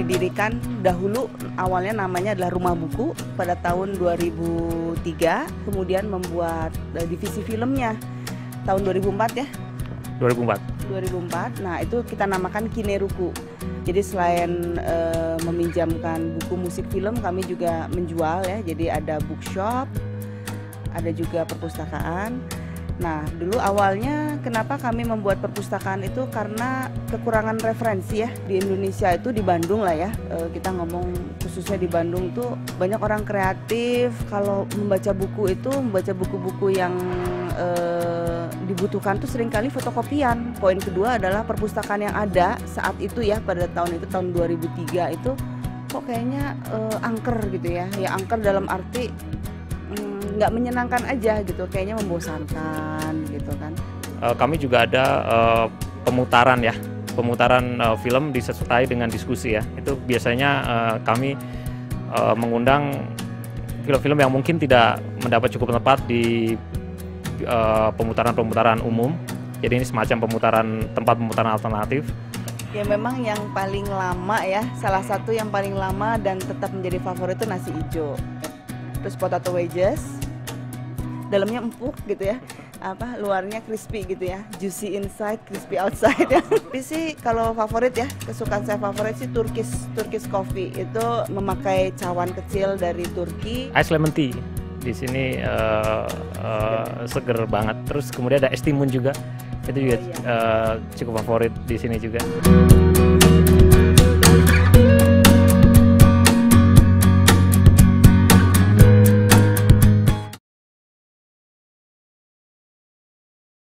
didirikan dahulu awalnya namanya adalah Rumah Buku pada tahun 2003, kemudian membuat uh, divisi filmnya tahun 2004 ya. 2004. 2004. Nah, itu kita namakan Kineruku. Jadi selain uh, meminjamkan buku musik film, kami juga menjual ya. Jadi ada bookshop, ada juga perpustakaan. Nah, dulu awalnya kenapa kami membuat perpustakaan itu karena kekurangan referensi ya di Indonesia itu di Bandung lah ya. E, kita ngomong khususnya di Bandung tuh banyak orang kreatif kalau membaca buku itu membaca buku-buku yang e, dibutuhkan tuh sering kali fotokopian. Poin kedua adalah perpustakaan yang ada saat itu ya pada tahun itu tahun 2003 itu kok kayaknya e, angker gitu ya. Ya angker dalam arti nggak menyenangkan aja gitu kayaknya membosankan gitu kan. Uh, kami juga ada uh, pemutaran ya pemutaran uh, film disertai dengan diskusi ya. Itu biasanya uh, kami uh, mengundang film-film yang mungkin tidak mendapat cukup tempat di pemutaran-pemutaran uh, umum. Jadi ini semacam pemutaran tempat pemutaran alternatif. Ya memang yang paling lama ya salah satu yang paling lama dan tetap menjadi favorit itu nasi hijau terus potato wedges dalamnya empuk gitu ya. Apa luarnya crispy gitu ya. Juicy inside crispy outside. Ya tapi sih kalau favorit ya kesukaan saya favorit sih Turkish Turkish coffee. Itu memakai cawan kecil dari Turki. Ice lemon tea. Di sini uh, uh, seger banget. Terus kemudian ada es timun juga. Itu juga oh, iya. uh, cukup favorit di sini juga